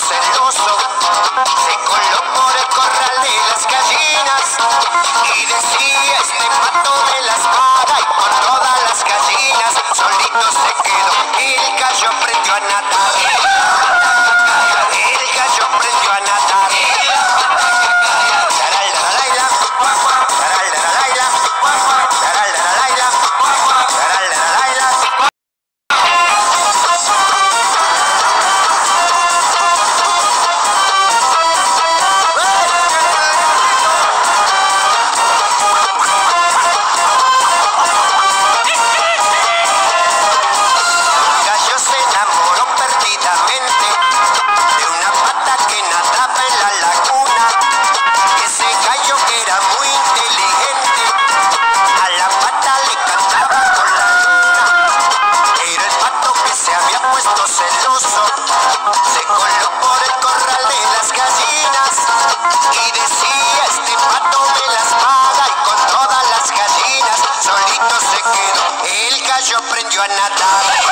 Los celoso se coló por el corral de las gallinas y decía este pato me las paga y con todas las gallinas solito se quedó. El gallo aprendió a nadar.